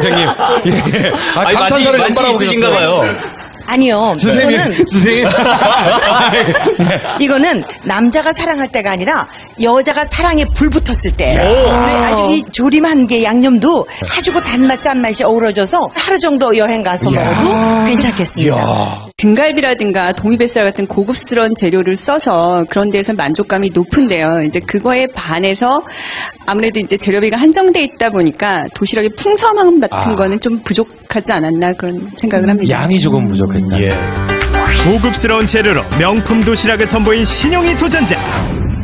선생님. 예, 예. 아, 아니, 감탄사를 연발하고 계셨어요. 봐요. 아니요. 선생님, 이거는 선생님. 네. 이거는 남자가 사랑할 때가 아니라 여자가 사랑에 불 붙었을 때. 네, 아주 이 조림한 게 양념도 아주 그 단맛 짠맛이 어우러져서 하루 정도 여행 가서 먹어도 괜찮겠습니다. 등갈비라든가 도미뱃살 같은 고급스러운 재료를 써서 그런 데에서 만족감이 높은데요. 이제 그거에 반해서 아무래도 이제 재료비가 한정돼 있다 보니까 도시락의 풍성함 같은 아. 거는 좀 부족하지 않았나 그런 생각을 합니다. 양이 조금 부족했다. 예. 고급스러운 재료로 명품 도시락을 선보인 신용이 도전자.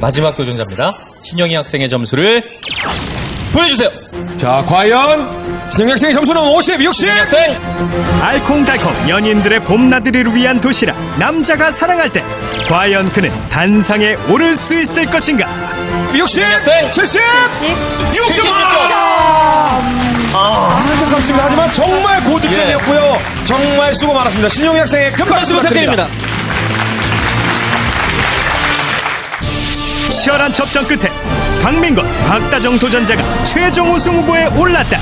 마지막 도전자입니다. 신영희 학생의 점수를 보여주세요. 자, 과연 신영 학생의 점수는 50, 60. 신영희 학생 알콩달콩 연인들의 봄나들이를 위한 도시락. 남자가 사랑할 때. 과연 그는 단상에 오를 수 있을 것인가? 60, 학생. 70, 60. 76점. 아, 안타깝습니다. 하지만 정말 고득점이었고요. 정말 수고 많았습니다. 신용희 학생의 큰 박수 부탁드립니다. 부탁드립니다. 치열한 접전 끝에 박민건, 박다정 도전자가 최종 우승 후보에 올랐다.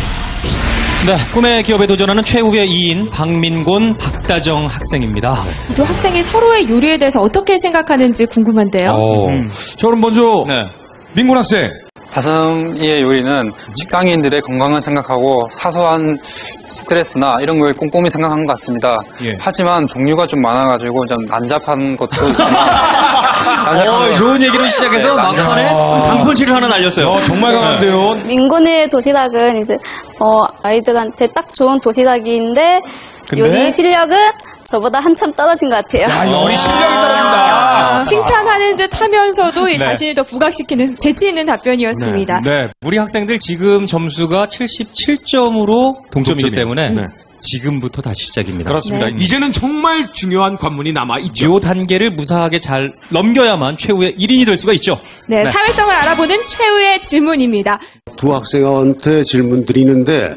네, 꿈의 기업에 도전하는 최후의 2인 박민곤, 박다정 학생입니다. 두 학생이 서로의 요리에 대해서 어떻게 생각하는지 궁금한데요. 어. 자, 그럼 먼저 네. 민곤 학생. 다성이의 요리는 직장인들의 건강을 생각하고 사소한 스트레스나 이런 걸 꼼꼼히 생각한 것 같습니다. 예. 하지만 종류가 좀 많아가지고 좀 난잡한 것도 있지만 어, 좋은 얘기로 시작해서 막판에 단펀치를 하나 날렸어요. 어, 정말 강한데요. 민곤의 도시락은 이제 어, 아이들한테 딱 좋은 도시락인데 근데? 요리 실력은 저보다 한참 떨어진 것 같아요. 아, 요리 실력이 떨어진다. 아, 칭찬하는 듯 하면서도 이 네. 자신을 더 부각시키는 재치 있는 답변이었습니다. 네. 우리 학생들 지금 점수가 77점으로 동점이기 동점이에요. 때문에 네. 지금부터 다시 시작입니다. 그렇습니다. 네. 이제는 정말 중요한 관문이 남아 있죠. 요 단계를 무사하게 잘 넘겨야만 최후의 1인이 될 수가 있죠. 네, 사회성을 알아보는 최후의 질문입니다. 두 학생한테 질문 드리는데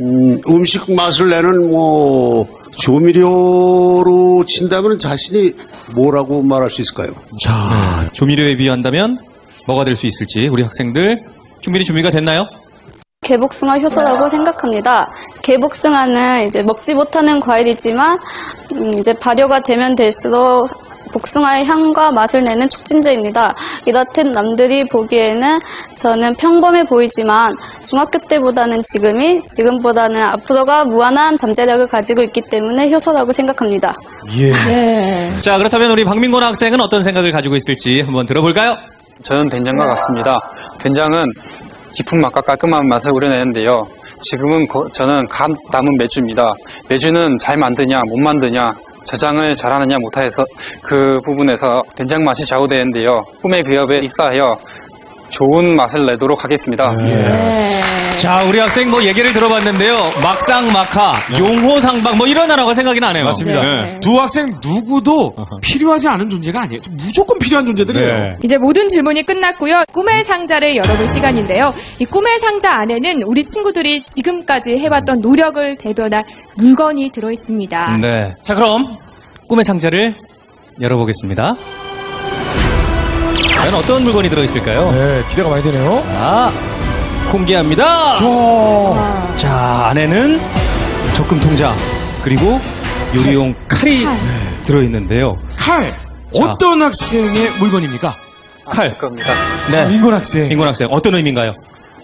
음, 음식 맛을 내는 뭐 조미료로 친다면 자신이 뭐라고 말할 수 있을까요? 자, 조미료에 비한다면 뭐가 될 수 있을지 우리 학생들 준비는 준비가 됐나요? 개복숭아 효소라고 생각합니다. 개복숭아는 이제 먹지 못하는 과일이지만 음, 이제 발효가 되면 될수록 복숭아의 향과 맛을 내는 촉진제입니다. 이렇듯 남들이 보기에는 저는 평범해 보이지만 중학교 때보다는 지금이 지금보다는 앞으로가 무한한 잠재력을 가지고 있기 때문에 효소라고 생각합니다. 예. 자, 그렇다면 우리 박민곤 학생은 어떤 생각을 가지고 있을지 한번 들어볼까요? 저는 된장과 같습니다. 된장은 깊은 맛과 깔끔한 맛을 우려내는데요. 지금은 거- 저는 간 담은 매주입니다. 매주는 잘 만드냐 못 만드냐 저장을 잘하느냐 못해서 그 부분에서 된장 맛이 좌우되는데요. 꿈의 기업에 입사하여 좋은 맛을 내도록 하겠습니다. 자, 우리 학생 뭐 얘기를 들어봤는데요. 막상 막하, 용호상박 뭐 이런 단어가 생각이 나네요. 맞습니다. 네. 두 학생 누구도 필요하지 않은 존재가 아니에요. 무조건 필요한 존재들이에요. 이제 모든 질문이 끝났고요. 꿈의 상자를 열어볼 시간인데요. 이 꿈의 상자 안에는 우리 친구들이 지금까지 해왔던 노력을 대변할 물건이 들어있습니다. 네. 자, 그럼 꿈의 상자를 열어보겠습니다. 과연 어떤 물건이 들어있을까요? 네, 기대가 많이 되네요. 자, 공개합니다. 저, 자, 안에는 적금 통장 그리고 요리용 칼이 들어있는데요. 칼. 어떤 학생의 물건입니까? 칼. 겁니다. 네. 민곤 학생. 민곤 학생 어떤 의미인가요?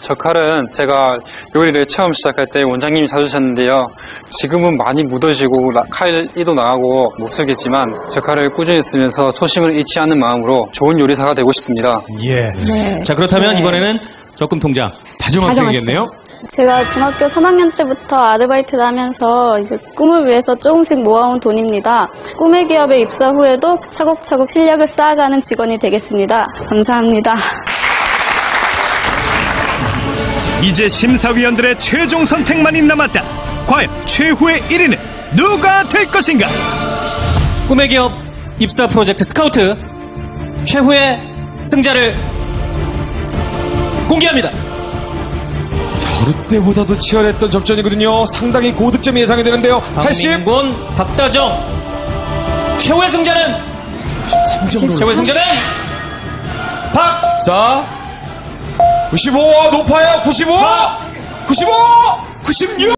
저 칼은 제가 요리를 처음 시작할 때 원장님이 사주셨는데요. 지금은 많이 묻어지고 라- 칼이도 나가고 못 쓰겠지만 저 칼을 꾸준히 쓰면서 초심을 잃지 않는 마음으로 좋은 요리사가 되고 싶습니다. 예. 네. 자, 그렇다면 이번에는 적금 통장. 다정 학생이겠네요. 제가 중학교 3학년 때부터 아르바이트를 하면서 이제 꿈을 위해서 조금씩 모아온 돈입니다. 꿈의 기업에 입사 후에도 차곡차곡 실력을 쌓아가는 직원이 되겠습니다. 감사합니다. 이제 심사위원들의 최종 선택만이 남았다. 과연 최후의 1위는 누가 될 것인가? 꿈의 기업 입사 프로젝트 스카우트 최후의 승자를 공개합니다. 자, 어느 때보다도 치열했던 접전이거든요. 상당히 고득점이 예상이 되는데요. 80. 박민곤, 박다정 최후의 승자는 3점으로. 최후의 승자는 박 자, 95 높아요. 95. 95. 96.